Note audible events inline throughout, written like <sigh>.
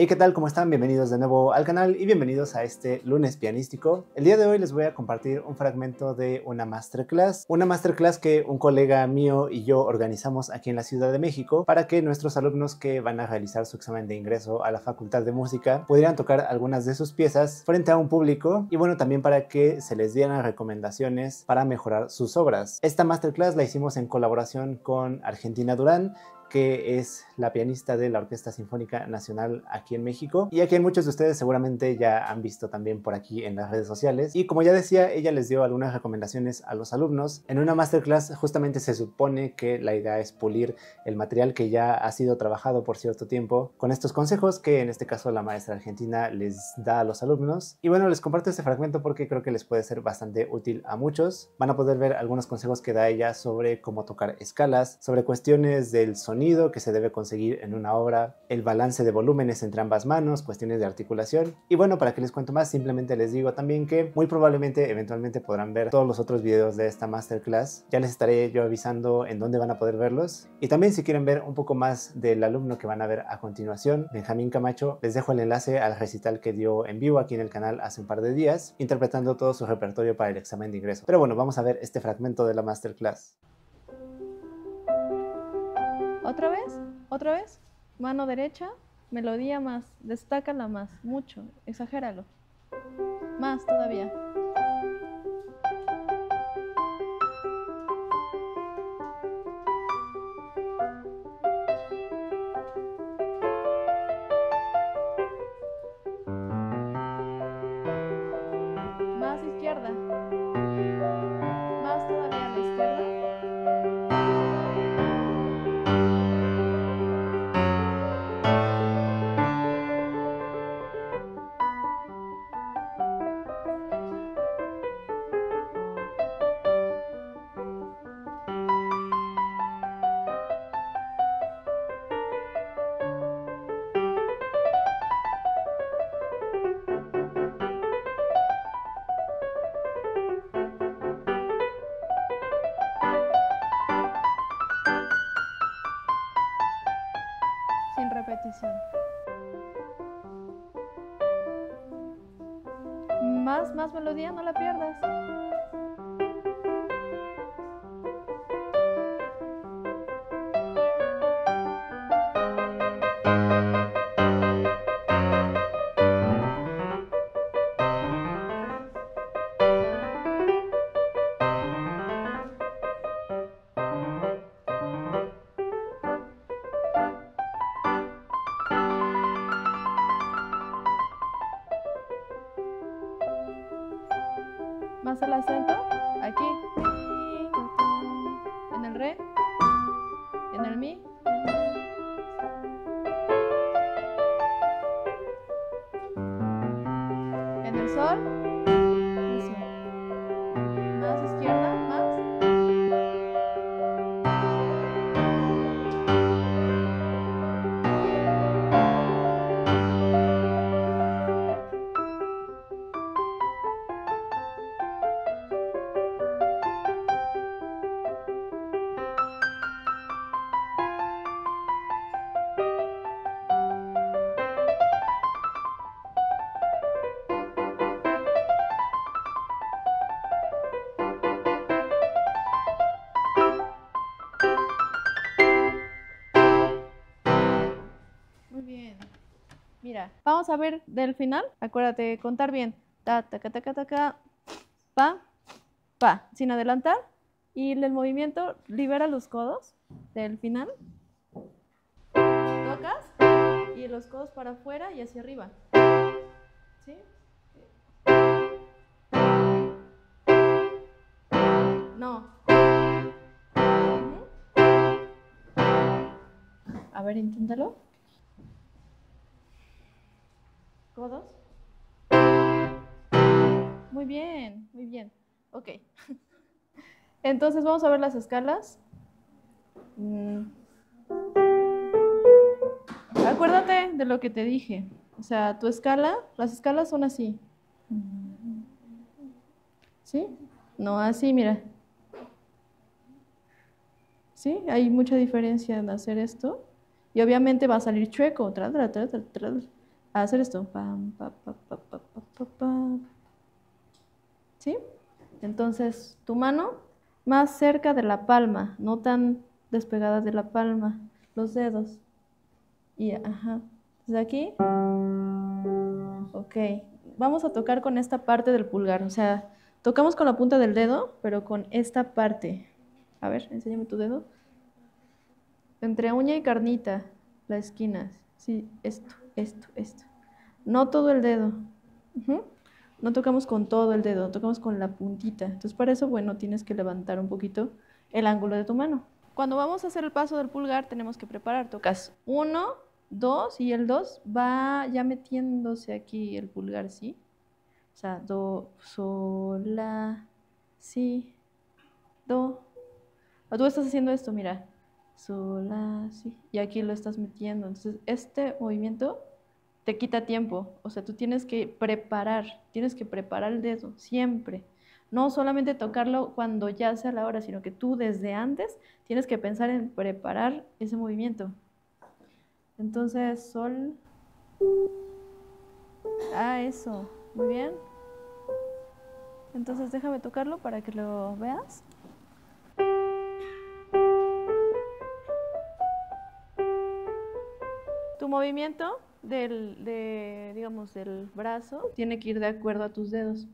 Hey, ¿qué tal? ¿Cómo están? Bienvenidos de nuevo al canal y bienvenidos a este lunes pianístico. El día de hoy les voy a compartir un fragmento de una masterclass, una masterclass que un colega mío y yo organizamos aquí en la Ciudad de México para que nuestros alumnos que van a realizar su examen de ingreso a la Facultad de Música pudieran tocar algunas de sus piezas frente a un público y bueno, también para que se les dieran recomendaciones para mejorar sus obras. Esta masterclass la hicimos en colaboración con Argentina Durán que es la pianista de la Orquesta Sinfónica Nacional aquí en México y a quien muchos de ustedes seguramente ya han visto también por aquí en las redes sociales. Y como ya decía, ella les dio algunas recomendaciones a los alumnos. En una masterclass justamente se supone que la idea es pulir el material que ya ha sido trabajado por cierto tiempo con estos consejos que en este caso la maestra argentina les da a los alumnos. Y bueno, les comparto este fragmento porque creo que les puede ser bastante útil a muchos. Van a poder ver algunos consejos que da ella sobre cómo tocar escalas, sobre cuestiones del sonido que se debe conseguir en una obra, el balance de volúmenes entre ambas manos, cuestiones de articulación. Y bueno, para que les cuento más, simplemente les digo también que muy probablemente eventualmente podrán ver todos los otros videos de esta masterclass. Ya les estaré yo avisando en dónde van a poder verlos. Y también si quieren ver un poco más del alumno que van a ver a continuación, Benjamín Camacho, les dejo el enlace al recital que dio en vivo aquí en el canal hace un par de días, interpretando todo su repertorio para el examen de ingreso. Pero bueno, vamos a ver este fragmento de la masterclass. Otra vez, otra vez. Mano derecha, melodía más, destácala más, mucho, exagéralo. Más todavía. Más, melodía, no la pierdas. En Mira, vamos a ver del final. Acuérdate, contar bien. Ta, ta, ta, ta, ta, pa, pa, sin adelantar. Y el movimiento libera los codos del final. Tocas y los codos para afuera y hacia arriba. ¿Sí? No. A ver, inténtalo. Muy bien, muy bien. Ok. <laughs> Entonces vamos a ver las escalas. Mm. Acuérdate de lo que te dije. O sea, tu escala, las escalas son así. ¿Sí? No así, mira. ¿Sí? Hay mucha diferencia en hacer esto. Y obviamente va a salir chueco. Tra, tra, tra. A hacer esto. ¿Sí? Entonces, tu mano más cerca de la palma, no tan despegada de la palma, los dedos. Y, ajá, desde aquí. Ok, vamos a tocar con esta parte del pulgar, o sea, tocamos con la punta del dedo, pero con esta parte. A ver, enséñame tu dedo. Entre uña y carnita, la esquina. Sí, esto, esto, esto. No todo el dedo. No tocamos con todo el dedo, tocamos con la puntita. Entonces, para eso, bueno, tienes que levantar un poquito el ángulo de tu mano. Cuando vamos a hacer el paso del pulgar, tenemos que preparar. Tocas uno, dos, y el dos va ya metiéndose aquí el pulgar, ¿sí? O sea, do, sol, la, si, do. Tú estás haciendo esto, mira. Sol, la, si. Y aquí lo estás metiendo. Entonces, este movimiento te quita tiempo. O sea, tú tienes que preparar, tienes que preparar el dedo siempre. No solamente tocarlo cuando ya sea la hora, sino que tú desde antes tienes que pensar en preparar ese movimiento. Entonces, sol. Ah, eso. Muy bien. Entonces, déjame tocarlo para que lo veas. Movimiento del, de, digamos, del brazo tiene que ir de acuerdo a tus dedos.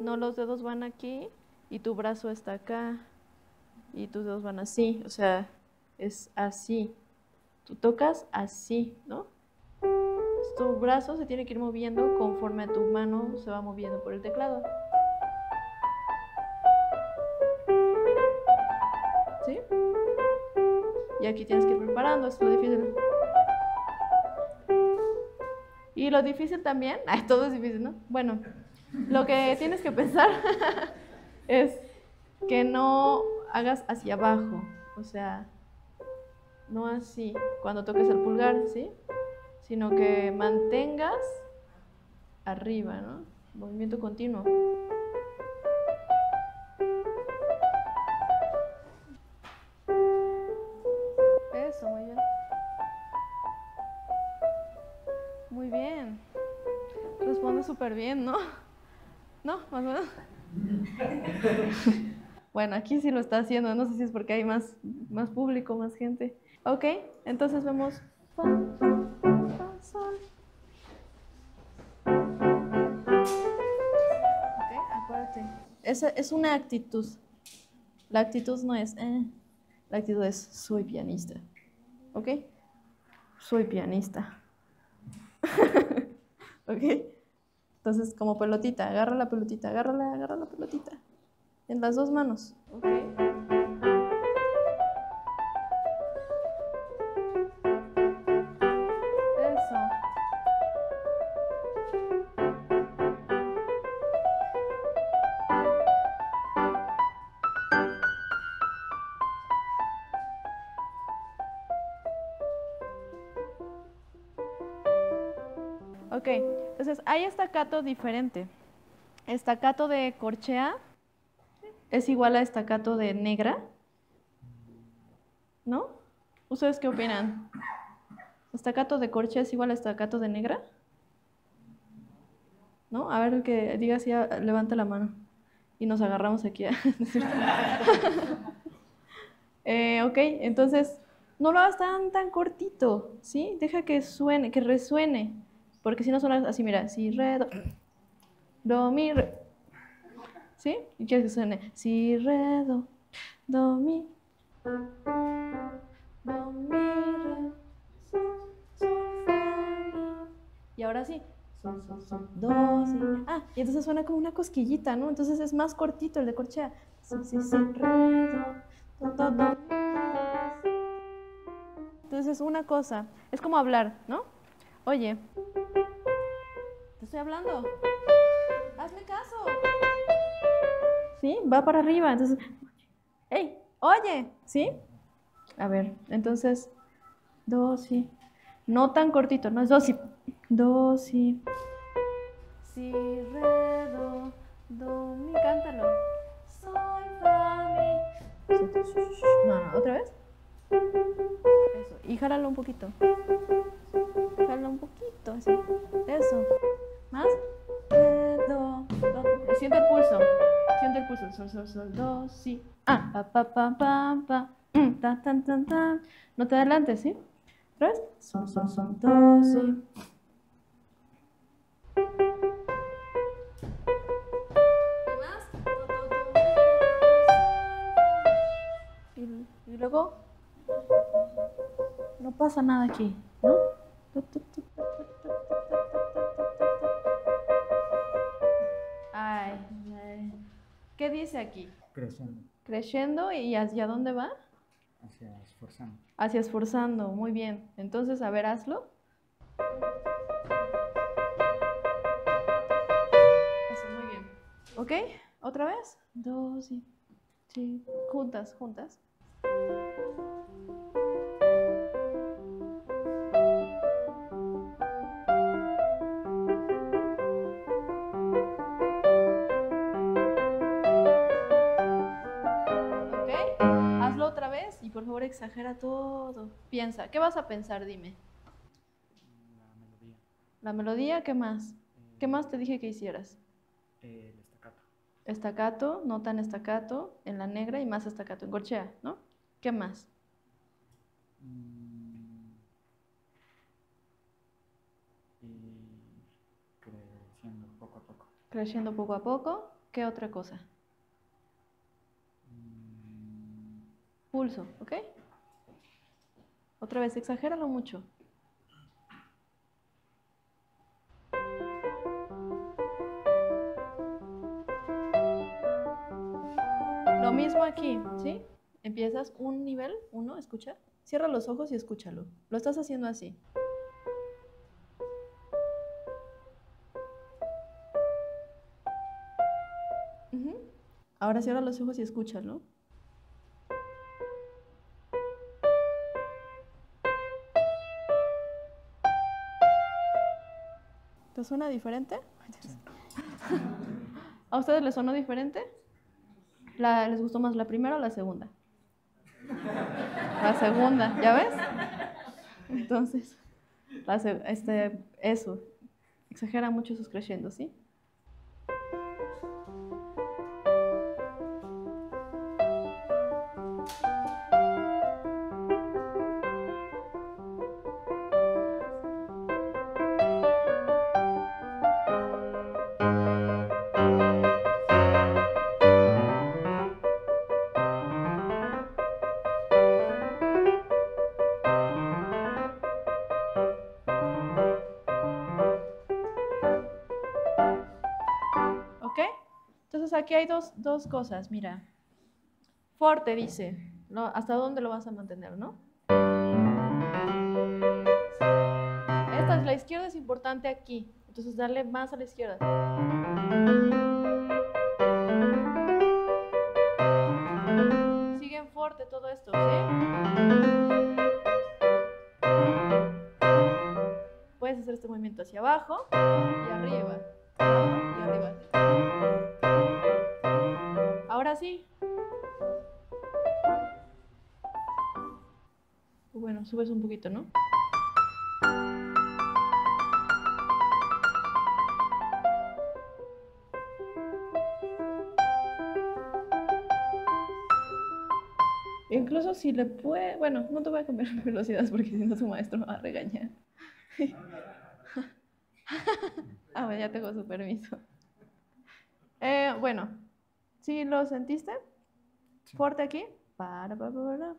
No los dedos van aquí y tu brazo está acá y tus dedos van así. O sea, es así. Tú tocas así, ¿no? Tu brazo se tiene que ir moviendo conforme tu mano se va moviendo por el teclado. ¿Sí? Y aquí tienes que ir preparando, es lo difícil. Y lo difícil también, ay, <laughs> todo es difícil, ¿no? Bueno, lo que tienes que pensar <laughs> es que no hagas hacia abajo, o sea, no así, cuando toques el pulgar, ¿sí? Sino que mantengas arriba, ¿no? Movimiento continuo. Súper bien, ¿no? ¿No? Más o menos. <laughs> Bueno, aquí sí lo está haciendo. No sé si es porque hay más, más público, más gente. Ok, entonces vemos. fa. Ok, acuérdate. Esa es una actitud. La actitud no es, eh. La actitud es, soy pianista. ¿Ok? Soy pianista. <laughs> ¿Ok? Entonces, como pelotita, agarra la pelotita, agárrala, agarra la pelotita. En las dos manos. ¿Ok? Eso. Ok, entonces hay estacato diferente. Estacato de corchea es igual a estacato de negra. ¿No? ¿Ustedes qué opinan? ¿Estacato de corchea es igual a estacato de negra? ¿No? A ver, el que diga así, a- levanta la mano. Y nos agarramos aquí. <laughs> Eh, ok, entonces no lo hagas tan, tan cortito, ¿sí? Deja que suene, que resuene. Porque si no suena así, mira, si, re, do, do, mi, re. ¿Sí? Y quieres que suene, si, re, do, do, mi, do, mi, re, sol, sol, fa. Y ahora sí, sol, sol, sol, do, si. Ah, y entonces suena como una cosquillita, ¿no? Entonces es más cortito el de corchea. Si, si, re, do, do, do, do. Entonces una cosa, es como hablar, ¿no? Oye, te estoy hablando. Hazme caso. ¿Sí? Va para arriba. Entonces, hey, oye, ¿sí? A ver, entonces, do, si. No tan cortito, no es do, si. Do, si. Si, re, do, do, mi, cántalo. Sol, fa, mi. No, no, otra vez. Eso. Y jálalo un poquito. Jálalo un poquito, así. Eso. ¿Más? Do, do. Siente el pulso. Siente el pulso. Sol, sol, sol, do, si. Ah, pa, pa, pa, pa, pa. Mm, ta, tan, tan, tan. No te adelantes, ¿sí? ¿Otra vez? Sol, sol, sol, do, si. Y luego no pasa nada aquí, ¿no? Ay, ay. ¿Qué dice aquí? Creciendo, Creciendo y hacia dónde va? hacia esforzando. Hacia esforzando, muy bien. Entonces, a ver, hazlo. Eso, muy bien. ¿Ok? ¿Otra vez? Dos y... Sí, juntas, juntas. Por favor exagera todo. Piensa, ¿qué vas a pensar? Dime. La melodía, La melodía, ¿qué más? ¿Qué más te dije que hicieras? el estacato, Estacato, no tan estacato, en la negra y más estacato, en corchea, ¿no? ¿Qué más? Mm, y creciendo poco a poco. Creciendo poco a poco. ¿Qué otra cosa? Pulso, ¿ok? Otra vez, exagéralo mucho. Lo mismo aquí, ¿sí? Empiezas un nivel, uno, escucha. Cierra los ojos y escúchalo. Lo estás haciendo así. Ahora cierra los ojos y escúchalo. ¿Te suena diferente? ¿A ustedes les sonó diferente? La- ¿Les gustó más la primera o la segunda? La segunda, ¿ya ves? Entonces, la este, eso, exagera mucho sus creciendo, ¿sí? Aquí hay dos, dos cosas, mira. Forte dice, ¿no? ¿hasta dónde lo vas a mantener, no? Esta es la izquierda es importante aquí, entonces darle más a la izquierda. Sigue en fuerte todo esto, ¿sí? Puedes hacer este movimiento hacia abajo y Bueno, subes un poquito, ¿no? Incluso si le puede, bueno, no te voy a cambiar <laughs> velocidades porque si no tu maestro me va a regañar. <laughs> ah, bueno, ya tengo su permiso. Eh, bueno, ¿sí lo sentiste? Fuerte aquí. Para, para, para.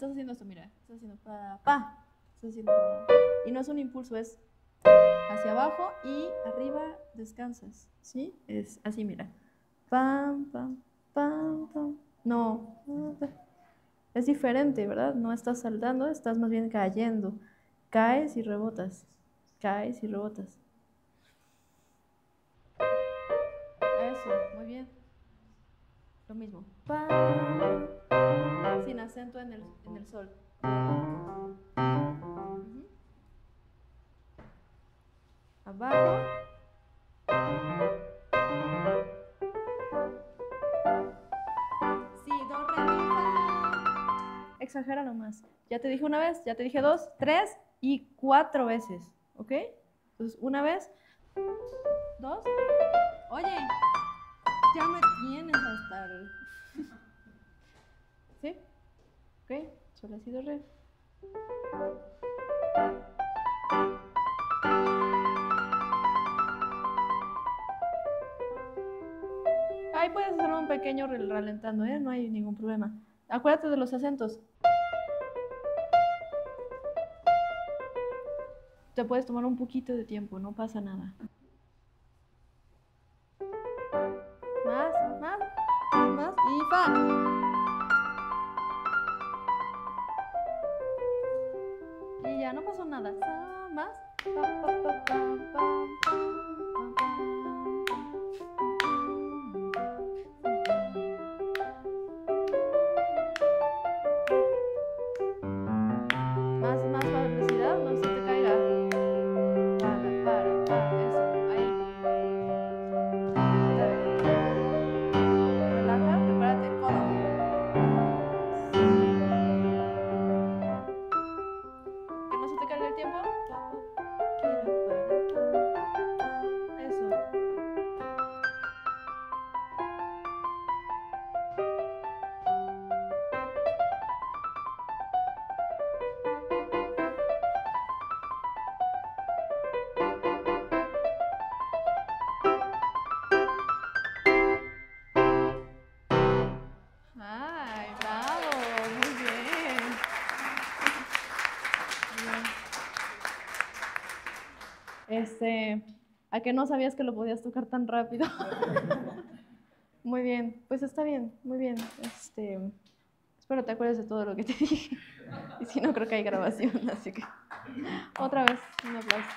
Estás haciendo esto, mira. Estás haciendo pa, pa. Estás haciendo pa. Y no es un impulso, es hacia abajo y arriba descansas. ¿Sí? Es así, mira. Pam, pam, pam, pam. No. Es diferente, ¿verdad? No estás saltando, estás más bien cayendo. Caes y rebotas. Caes y rebotas. Eso, muy bien. Lo mismo. Sin acento en el, en el sol. Abajo. Sí, do, re, mi, más. Ya te dije una vez, ya te dije dos, tres y cuatro veces, ¿ok? Entonces, una vez, dos. Oye, ya me tienes hasta el... <laughs> ¿Sí? ¿Ok? Solo así, do, re. Ahí puedes hacer un pequeño ralentando, ¿eh? No hay ningún problema. Acuérdate de los acentos. Te puedes tomar un poquito de tiempo, no pasa nada. ¿A qué no sabías que lo podías tocar tan rápido? <laughs> Muy bien, pues está bien, muy bien. Este, espero te acuerdes de todo lo que te <laughs> dije. Y si no, creo que hay grabación, <laughs> así que otra vez, un aplauso.